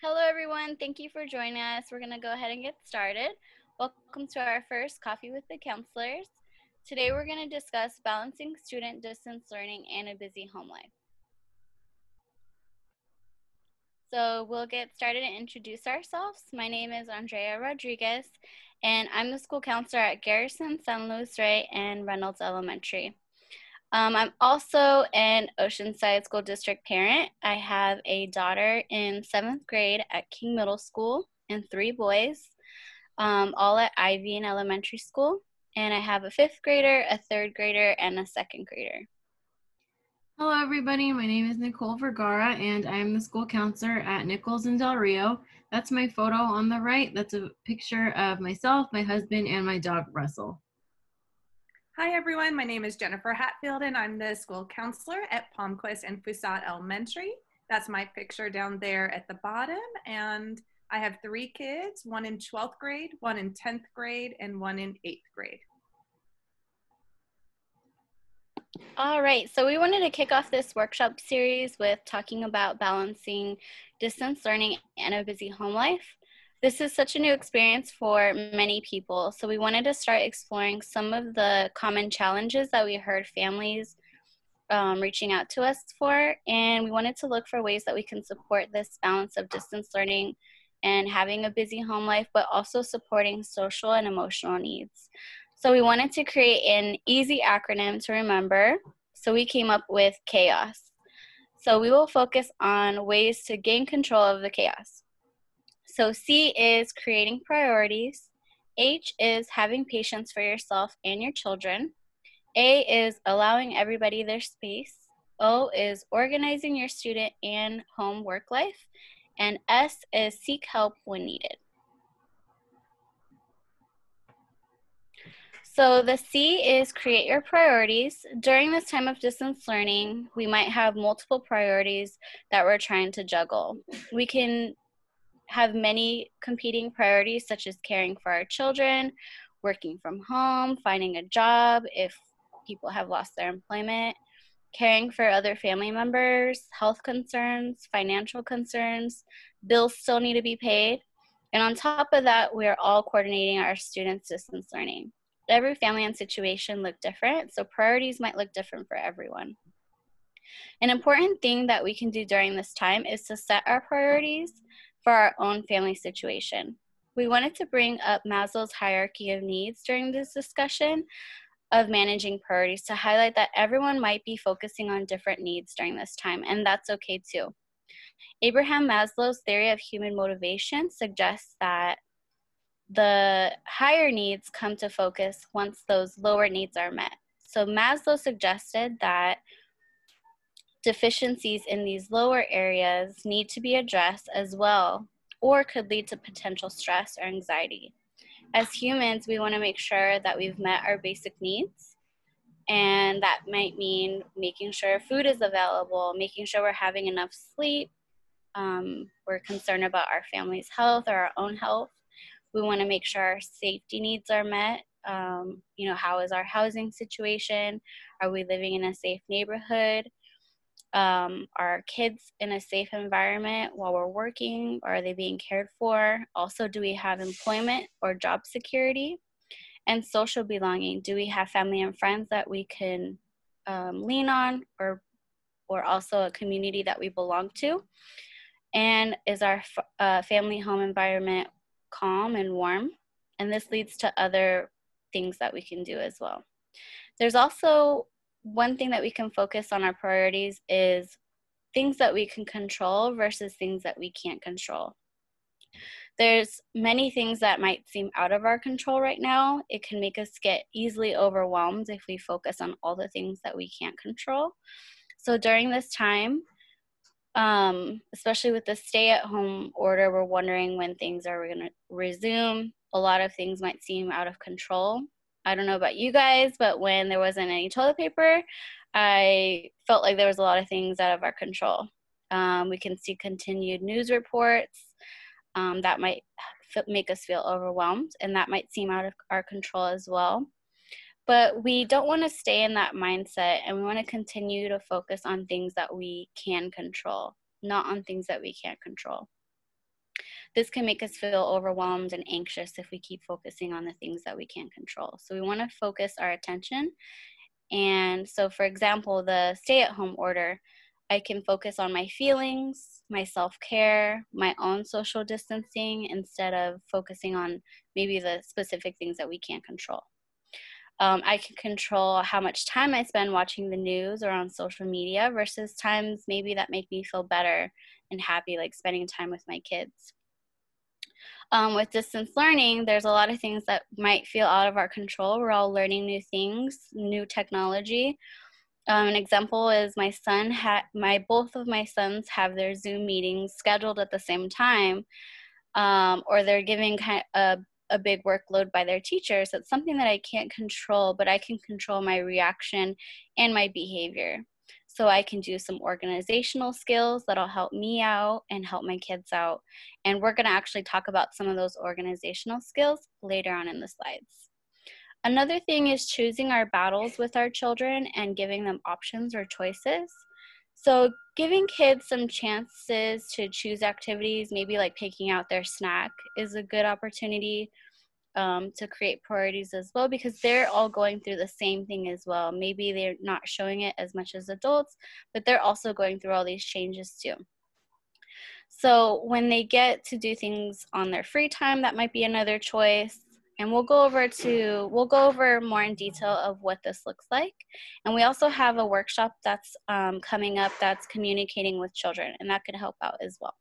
Hello, everyone. Thank you for joining us. We're going to go ahead and get started. Welcome to our first Coffee with the Counselors. Today, we're going to discuss balancing student distance learning and a busy home life. So, we'll get started and introduce ourselves. My name is Andrea Rodriguez, and I'm the school counselor at Garrison, San Luis Rey, and Reynolds Elementary. Um, I'm also an Oceanside School District parent. I have a daughter in seventh grade at King Middle School and three boys, um, all at Ivey in elementary school. And I have a fifth grader, a third grader, and a second grader. Hello, everybody. My name is Nicole Vergara, and I'm the school counselor at Nichols and Del Rio. That's my photo on the right. That's a picture of myself, my husband, and my dog, Russell. Hi everyone, my name is Jennifer Hatfield and I'm the school counselor at Palmquist and Foussat Elementary. That's my picture down there at the bottom and I have three kids, one in 12th grade, one in 10th grade, and one in 8th grade. All right, so we wanted to kick off this workshop series with talking about balancing distance learning and a busy home life. This is such a new experience for many people, so we wanted to start exploring some of the common challenges that we heard families um, reaching out to us for, and we wanted to look for ways that we can support this balance of distance learning and having a busy home life, but also supporting social and emotional needs. So we wanted to create an easy acronym to remember, so we came up with CHAOS. So we will focus on ways to gain control of the chaos. So C is creating priorities. H is having patience for yourself and your children. A is allowing everybody their space. O is organizing your student and home work life. And S is seek help when needed. So the C is create your priorities. During this time of distance learning, we might have multiple priorities that we're trying to juggle. We can have many competing priorities, such as caring for our children, working from home, finding a job if people have lost their employment, caring for other family members, health concerns, financial concerns, bills still need to be paid. And on top of that, we are all coordinating our students' distance learning. Every family and situation look different, so priorities might look different for everyone. An important thing that we can do during this time is to set our priorities for our own family situation. We wanted to bring up Maslow's hierarchy of needs during this discussion of managing priorities to highlight that everyone might be focusing on different needs during this time, and that's okay too. Abraham Maslow's theory of human motivation suggests that the higher needs come to focus once those lower needs are met. So Maslow suggested that deficiencies in these lower areas need to be addressed as well or could lead to potential stress or anxiety. As humans, we want to make sure that we've met our basic needs. And that might mean making sure food is available, making sure we're having enough sleep. Um, we're concerned about our family's health or our own health. We want to make sure our safety needs are met. Um, you know, how is our housing situation? Are we living in a safe neighborhood? Um, are kids in a safe environment while we're working? Are they being cared for? Also do we have employment or job security? And social belonging. Do we have family and friends that we can um, lean on or or also a community that we belong to? And is our uh, family home environment calm and warm? And this leads to other things that we can do as well. There's also one thing that we can focus on our priorities is things that we can control versus things that we can't control. There's many things that might seem out of our control right now. It can make us get easily overwhelmed if we focus on all the things that we can't control. So during this time, um, especially with the stay at home order, we're wondering when things are going to resume. A lot of things might seem out of control. I don't know about you guys, but when there wasn't any toilet paper, I felt like there was a lot of things out of our control. Um, we can see continued news reports um, that might f- make us feel overwhelmed, and that might seem out of our control as well. But we don't want to stay in that mindset, and we want to continue to focus on things that we can control, not on things that we can't control. This can make us feel overwhelmed and anxious if we keep focusing on the things that we can't control. So we want to focus our attention. And so, for example, the stay at home order, I can focus on my feelings, my self care, my own social distancing instead of focusing on maybe the specific things that we can't control. Um, I can control how much time I spend watching the news or on social media versus times maybe that make me feel better and happy, like spending time with my kids. Um, with distance learning, there's a lot of things that might feel out of our control. We're all learning new things, new technology. Um, an example is my son had my both of my sons have their Zoom meetings scheduled at the same time, um, or they're giving kind of a, a big workload by their teachers. It's something that I can't control, but I can control my reaction and my behavior. So I can do some organizational skills that'll help me out and help my kids out. And we're going to actually talk about some of those organizational skills later on in the slides. Another thing is choosing our battles with our children and giving them options or choices. So, giving kids some chances to choose activities, maybe like picking out their snack, is a good opportunity um, to create priorities as well because they're all going through the same thing as well. Maybe they're not showing it as much as adults, but they're also going through all these changes too. So, when they get to do things on their free time, that might be another choice and we'll go over to we'll go over more in detail of what this looks like and we also have a workshop that's um, coming up that's communicating with children and that could help out as well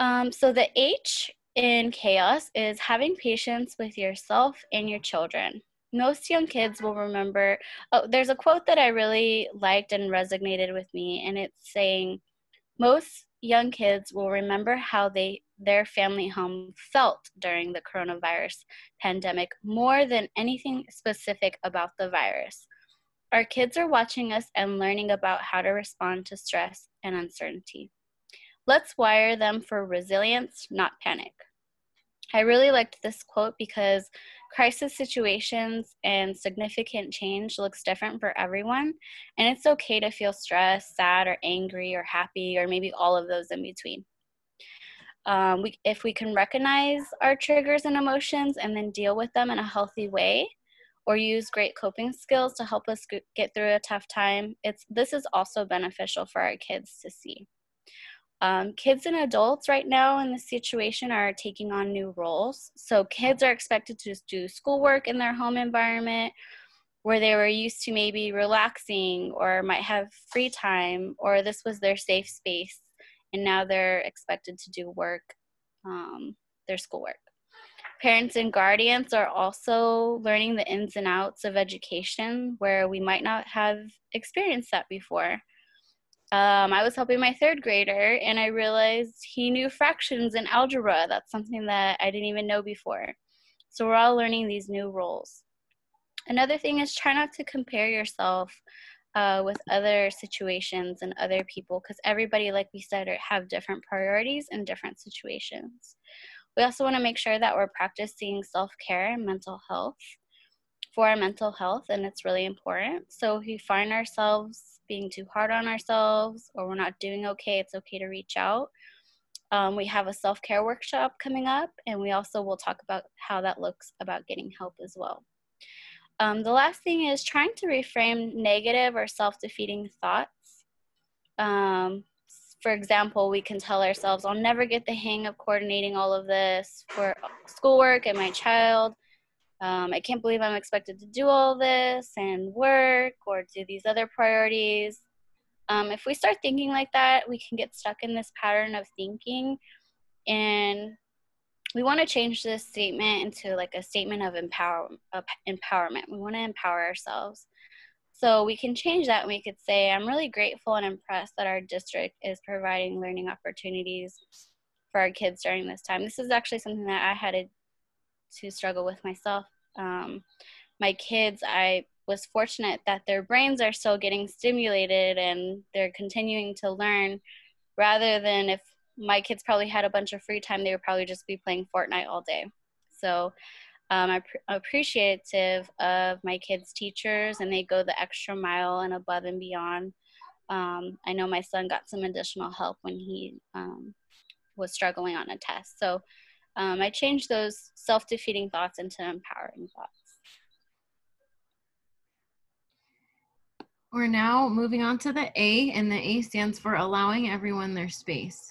um, so the h in chaos is having patience with yourself and your children most young kids will remember oh there's a quote that i really liked and resonated with me and it's saying most young kids will remember how they their family home felt during the coronavirus pandemic more than anything specific about the virus. Our kids are watching us and learning about how to respond to stress and uncertainty. Let's wire them for resilience, not panic. I really liked this quote because crisis situations and significant change looks different for everyone, and it's okay to feel stressed, sad, or angry, or happy, or maybe all of those in between. Um, we, if we can recognize our triggers and emotions and then deal with them in a healthy way, or use great coping skills to help us get through a tough time, it's this is also beneficial for our kids to see. Um, kids and adults right now in this situation are taking on new roles. So kids are expected to do schoolwork in their home environment where they were used to maybe relaxing or might have free time or this was their safe space and now they're expected to do work, um, their schoolwork. Parents and guardians are also learning the ins and outs of education where we might not have experienced that before. Um, I was helping my third grader and I realized he knew fractions and algebra. That's something that I didn't even know before. So we're all learning these new roles. Another thing is try not to compare yourself uh, with other situations and other people because everybody, like we said, have different priorities in different situations. We also want to make sure that we're practicing self care and mental health for our mental health, and it's really important. So we find ourselves being too hard on ourselves or we're not doing okay, it's okay to reach out. Um, we have a self care workshop coming up, and we also will talk about how that looks about getting help as well. Um, the last thing is trying to reframe negative or self defeating thoughts. Um, for example, we can tell ourselves, I'll never get the hang of coordinating all of this for schoolwork and my child. Um, I can't believe I'm expected to do all this and work or do these other priorities. Um, if we start thinking like that, we can get stuck in this pattern of thinking and we want to change this statement into like a statement of empower empowerment. We want to empower ourselves. So we can change that and we could say, I'm really grateful and impressed that our district is providing learning opportunities for our kids during this time. This is actually something that I had to, to struggle with myself. Um, my kids, I was fortunate that their brains are still getting stimulated and they're continuing to learn rather than if my kids probably had a bunch of free time, they would probably just be playing Fortnite all day. So um, I'm appreciative of my kids' teachers, and they go the extra mile and above and beyond Um, I know my son got some additional help when he um, was struggling on a test. So um, I changed those self defeating thoughts into empowering thoughts. We're now moving on to the A, and the A stands for allowing everyone their space.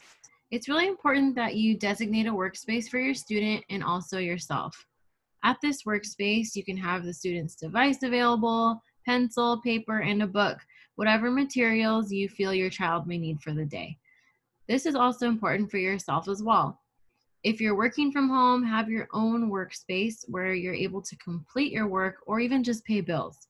It's really important that you designate a workspace for your student and also yourself. At this workspace, you can have the student's device available, pencil, paper, and a book, whatever materials you feel your child may need for the day. This is also important for yourself as well. If you're working from home, have your own workspace where you're able to complete your work or even just pay bills.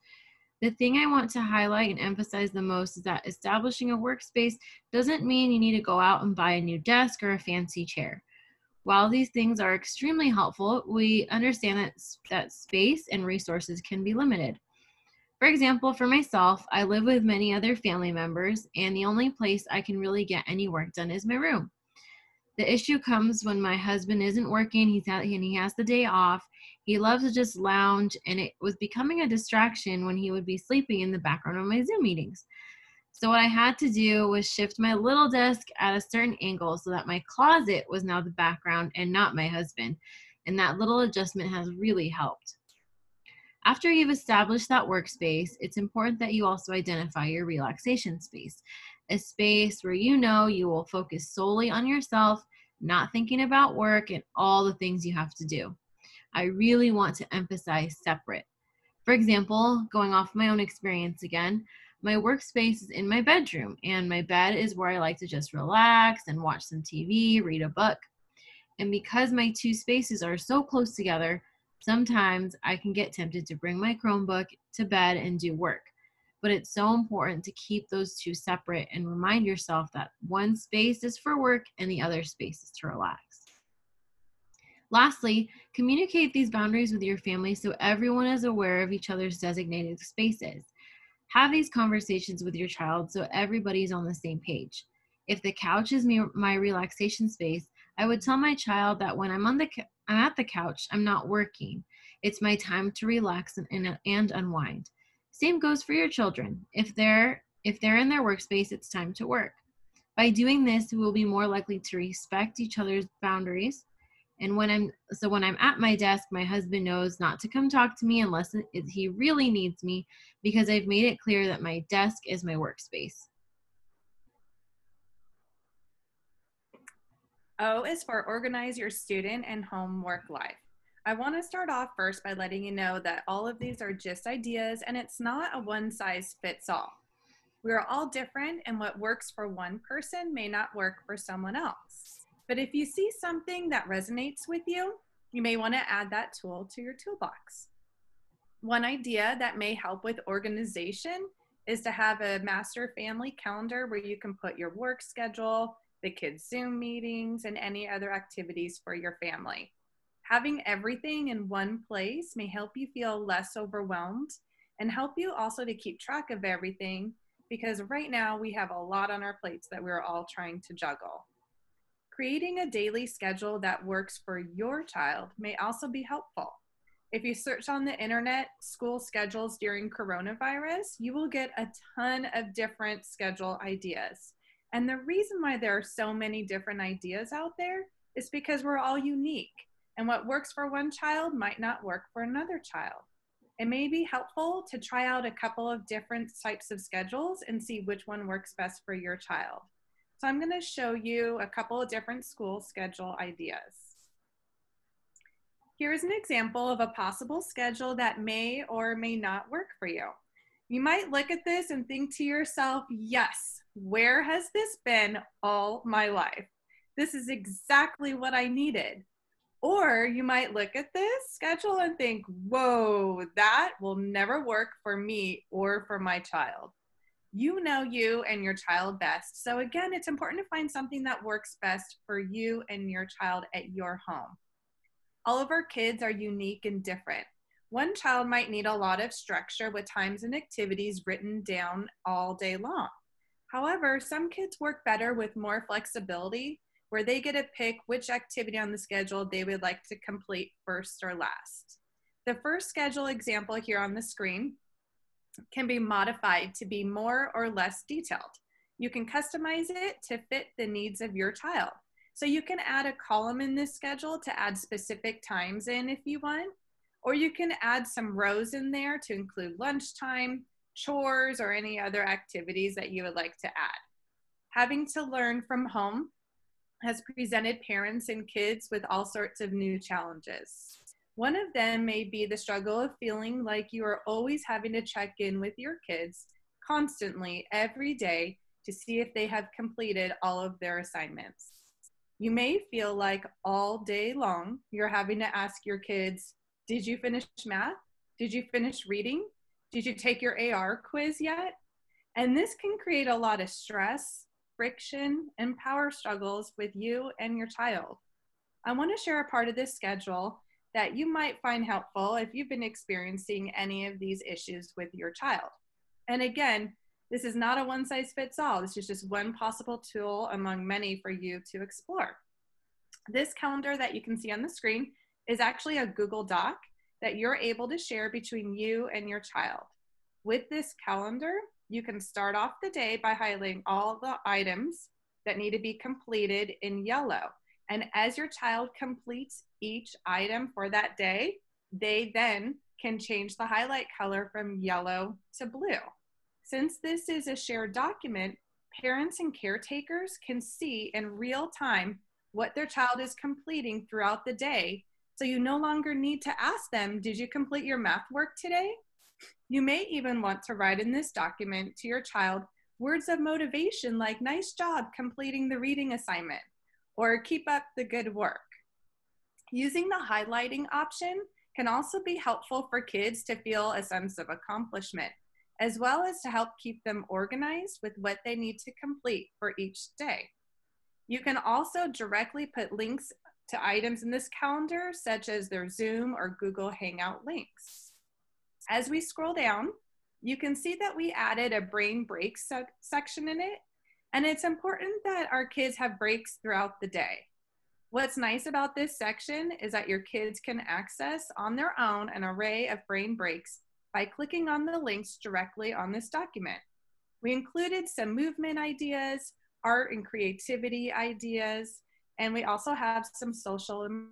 The thing I want to highlight and emphasize the most is that establishing a workspace doesn't mean you need to go out and buy a new desk or a fancy chair. While these things are extremely helpful, we understand that, that space and resources can be limited. For example, for myself, I live with many other family members, and the only place I can really get any work done is my room. The issue comes when my husband isn't working, he's had, and he has the day off. He loves to just lounge, and it was becoming a distraction when he would be sleeping in the background of my Zoom meetings. So, what I had to do was shift my little desk at a certain angle so that my closet was now the background and not my husband. And that little adjustment has really helped. After you've established that workspace, it's important that you also identify your relaxation space a space where you know you will focus solely on yourself, not thinking about work and all the things you have to do. I really want to emphasize separate. For example, going off my own experience again, my workspace is in my bedroom, and my bed is where I like to just relax and watch some TV, read a book. And because my two spaces are so close together, sometimes I can get tempted to bring my Chromebook to bed and do work but it's so important to keep those two separate and remind yourself that one space is for work and the other space is to relax. Lastly, communicate these boundaries with your family so everyone is aware of each other's designated spaces. Have these conversations with your child so everybody's on the same page. If the couch is my relaxation space, I would tell my child that when I'm on the I'm at the couch, I'm not working. It's my time to relax and, and, and unwind. Same goes for your children. If they're if they're in their workspace, it's time to work. By doing this, we will be more likely to respect each other's boundaries. And when I'm so when I'm at my desk, my husband knows not to come talk to me unless he really needs me because I've made it clear that my desk is my workspace. O is for organize your student and homework life. I want to start off first by letting you know that all of these are just ideas and it's not a one size fits all. We are all different, and what works for one person may not work for someone else. But if you see something that resonates with you, you may want to add that tool to your toolbox. One idea that may help with organization is to have a master family calendar where you can put your work schedule, the kids' Zoom meetings, and any other activities for your family. Having everything in one place may help you feel less overwhelmed and help you also to keep track of everything because right now we have a lot on our plates that we're all trying to juggle. Creating a daily schedule that works for your child may also be helpful. If you search on the internet school schedules during coronavirus, you will get a ton of different schedule ideas. And the reason why there are so many different ideas out there is because we're all unique and what works for one child might not work for another child. It may be helpful to try out a couple of different types of schedules and see which one works best for your child. So I'm going to show you a couple of different school schedule ideas. Here's an example of a possible schedule that may or may not work for you. You might look at this and think to yourself, yes, where has this been all my life? This is exactly what I needed. Or you might look at this schedule and think, whoa, that will never work for me or for my child. You know you and your child best. So, again, it's important to find something that works best for you and your child at your home. All of our kids are unique and different. One child might need a lot of structure with times and activities written down all day long. However, some kids work better with more flexibility where they get to pick which activity on the schedule they would like to complete first or last. The first schedule example here on the screen can be modified to be more or less detailed. You can customize it to fit the needs of your child. So you can add a column in this schedule to add specific times in if you want, or you can add some rows in there to include lunchtime, chores, or any other activities that you would like to add. Having to learn from home has presented parents and kids with all sorts of new challenges. One of them may be the struggle of feeling like you are always having to check in with your kids constantly every day to see if they have completed all of their assignments. You may feel like all day long you're having to ask your kids, Did you finish math? Did you finish reading? Did you take your AR quiz yet? And this can create a lot of stress, friction, and power struggles with you and your child. I want to share a part of this schedule that you might find helpful if you've been experiencing any of these issues with your child. And again, this is not a one size fits all. This is just one possible tool among many for you to explore. This calendar that you can see on the screen is actually a Google Doc that you're able to share between you and your child. With this calendar, you can start off the day by highlighting all the items that need to be completed in yellow. And as your child completes each item for that day, they then can change the highlight color from yellow to blue. Since this is a shared document, parents and caretakers can see in real time what their child is completing throughout the day. So you no longer need to ask them, Did you complete your math work today? You may even want to write in this document to your child words of motivation like, Nice job completing the reading assignment or keep up the good work. Using the highlighting option can also be helpful for kids to feel a sense of accomplishment, as well as to help keep them organized with what they need to complete for each day. You can also directly put links to items in this calendar, such as their Zoom or Google Hangout links. As we scroll down, you can see that we added a brain breaks section in it and it's important that our kids have breaks throughout the day. What's nice about this section is that your kids can access on their own an array of brain breaks by clicking on the links directly on this document. We included some movement ideas, art and creativity ideas, and we also have some social and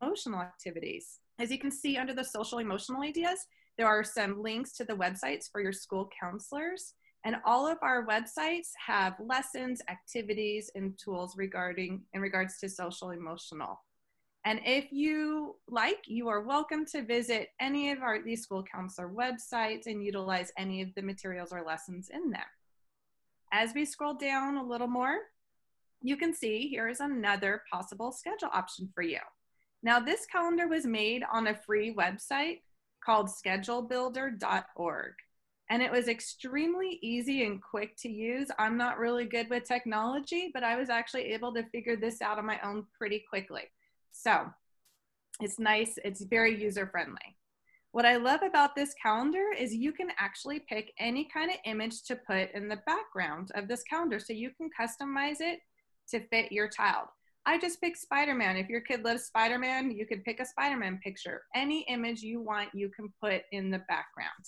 emotional activities. As you can see under the social emotional ideas, there are some links to the websites for your school counselors and all of our websites have lessons, activities, and tools regarding in regards to social emotional. And if you like, you are welcome to visit any of our these school counselor websites and utilize any of the materials or lessons in them. As we scroll down a little more, you can see here is another possible schedule option for you. Now this calendar was made on a free website called schedulebuilder.org and it was extremely easy and quick to use. I'm not really good with technology, but I was actually able to figure this out on my own pretty quickly. So it's nice, it's very user friendly. What I love about this calendar is you can actually pick any kind of image to put in the background of this calendar. So you can customize it to fit your child. I just picked Spider-Man. If your kid loves Spider-Man, you can pick a Spider-Man picture. Any image you want, you can put in the background.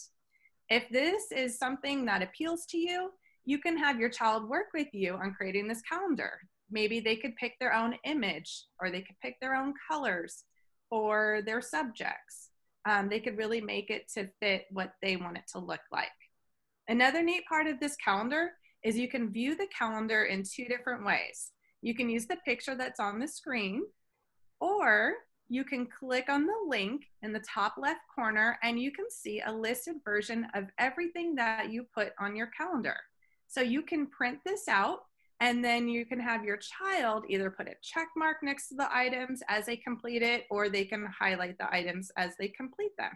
If this is something that appeals to you, you can have your child work with you on creating this calendar. Maybe they could pick their own image or they could pick their own colors or their subjects. Um, they could really make it to fit what they want it to look like. Another neat part of this calendar is you can view the calendar in two different ways. You can use the picture that's on the screen, or you can click on the link in the top left corner and you can see a listed version of everything that you put on your calendar. So you can print this out and then you can have your child either put a check mark next to the items as they complete it or they can highlight the items as they complete them.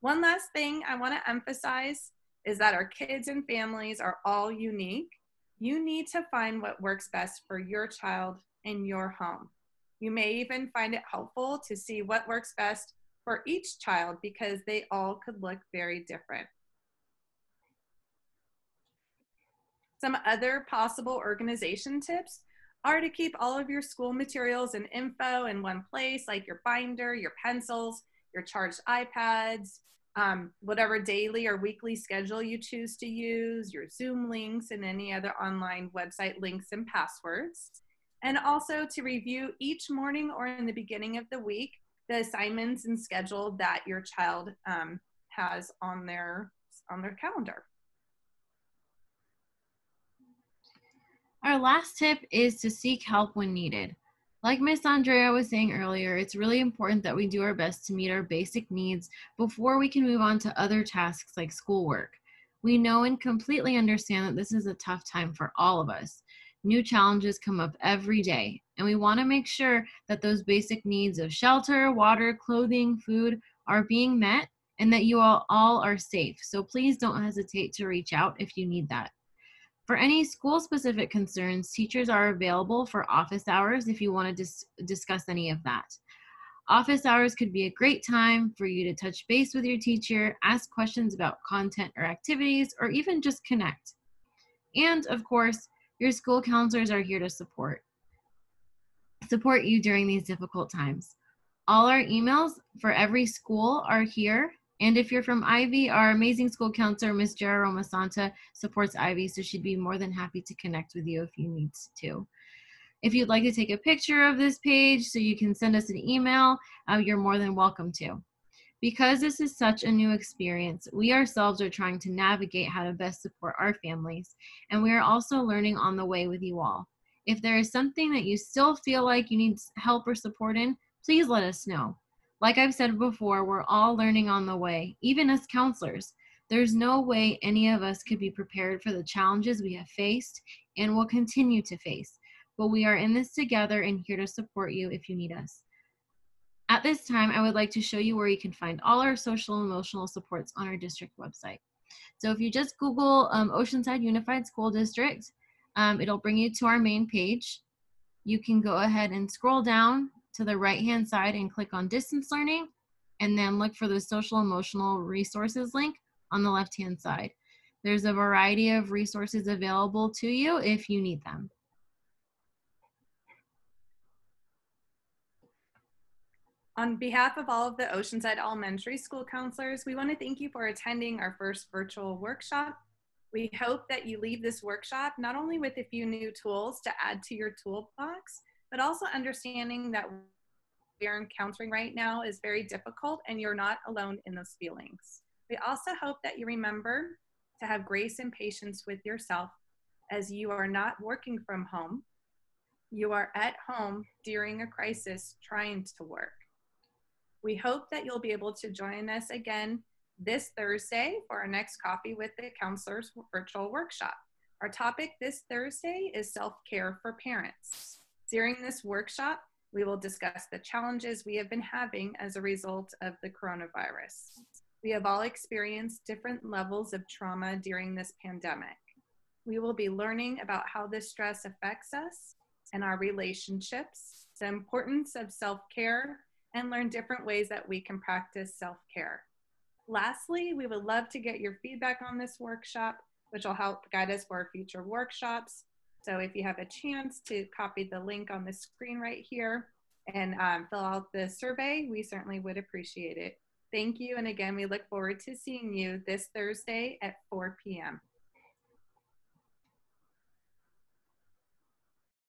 One last thing I want to emphasize is that our kids and families are all unique. You need to find what works best for your child in your home. You may even find it helpful to see what works best for each child because they all could look very different. Some other possible organization tips are to keep all of your school materials and info in one place, like your binder, your pencils, your charged iPads, um, whatever daily or weekly schedule you choose to use, your Zoom links, and any other online website links and passwords. And also to review each morning or in the beginning of the week the assignments and schedule that your child um, has on their on their calendar. Our last tip is to seek help when needed. Like Miss Andrea was saying earlier, it's really important that we do our best to meet our basic needs before we can move on to other tasks like schoolwork. We know and completely understand that this is a tough time for all of us. New challenges come up every day, and we want to make sure that those basic needs of shelter, water, clothing, food are being met and that you all, all are safe. So please don't hesitate to reach out if you need that. For any school specific concerns, teachers are available for office hours if you want to dis- discuss any of that. Office hours could be a great time for you to touch base with your teacher, ask questions about content or activities, or even just connect. And of course, your school counselors are here to support support you during these difficult times. All our emails for every school are here and if you're from Ivey, our amazing school counselor, Ms. Jara Roma Santa, supports Ivey, so she'd be more than happy to connect with you if you need to. If you'd like to take a picture of this page so you can send us an email, uh, you're more than welcome to. Because this is such a new experience, we ourselves are trying to navigate how to best support our families, and we are also learning on the way with you all. If there is something that you still feel like you need help or support in, please let us know. Like I've said before, we're all learning on the way, even as counselors. There's no way any of us could be prepared for the challenges we have faced and will continue to face. But we are in this together and here to support you if you need us. At this time, I would like to show you where you can find all our social and emotional supports on our district website. So if you just Google um, Oceanside Unified School District, um, it'll bring you to our main page. You can go ahead and scroll down to the right hand side and click on distance learning and then look for the social emotional resources link on the left hand side. There's a variety of resources available to you if you need them. On behalf of all of the Oceanside Elementary School counselors, we want to thank you for attending our first virtual workshop. We hope that you leave this workshop not only with a few new tools to add to your toolbox, but also understanding that we're encountering right now is very difficult and you're not alone in those feelings. We also hope that you remember to have grace and patience with yourself as you are not working from home. You are at home during a crisis trying to work. We hope that you'll be able to join us again this Thursday for our next Coffee with the Counselors virtual workshop. Our topic this Thursday is self care for parents. During this workshop, we will discuss the challenges we have been having as a result of the coronavirus. We have all experienced different levels of trauma during this pandemic. We will be learning about how this stress affects us and our relationships, the importance of self care, and learn different ways that we can practice self care. Lastly, we would love to get your feedback on this workshop, which will help guide us for future workshops. So if you have a chance to copy the link on the screen right here and um, fill out the survey, we certainly would appreciate it. Thank you. And again, we look forward to seeing you this Thursday at 4 p.m.